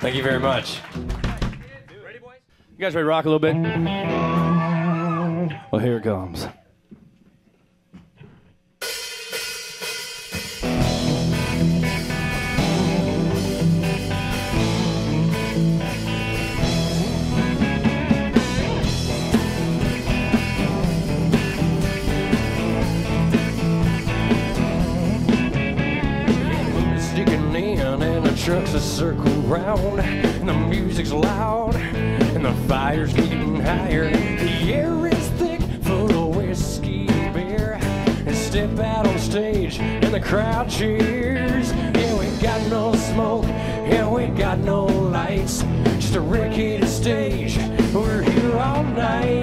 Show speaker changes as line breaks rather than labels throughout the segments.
Thank you very much. You guys ready to rock a little bit? Well, here it comes. Trucks are circling round and the music's loud and the fire's getting higher. The air is thick full of whiskey and beer. And step out on stage and the crowd cheers. Yeah, we got no smoke, yeah, we got no lights. Just a rickety stage. We're here all night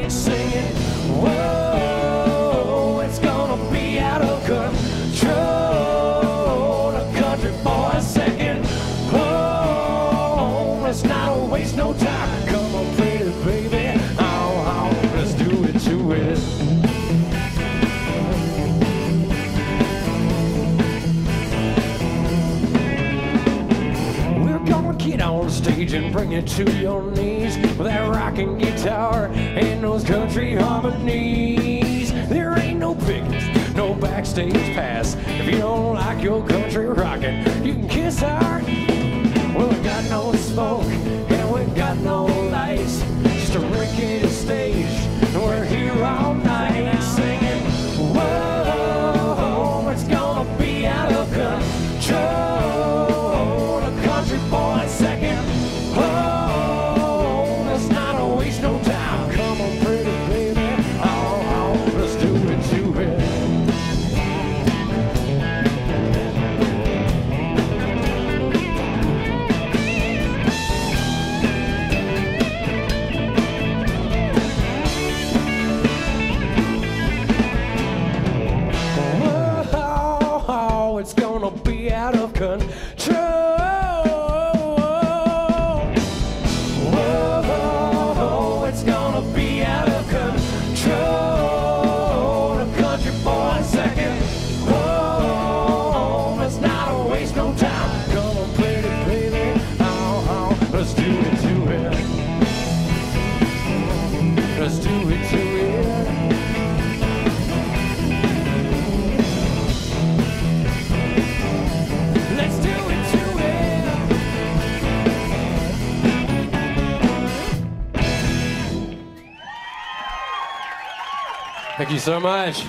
waste no time. Come on, pretty baby. Oh, oh, let's do it to it. We're gonna get on stage and bring it to your knees with that rocking guitar and those country harmonies. There ain't no pickets, no backstage pass. If you don't like your country rocking, you can kiss our. Just a control. Whoa, it's gonna be out of control. The country boy second. Whoa, let's not waste no time. Come on, pretty baby. Oh, oh, let's do it to it. Let's do it to it. Thank you so much.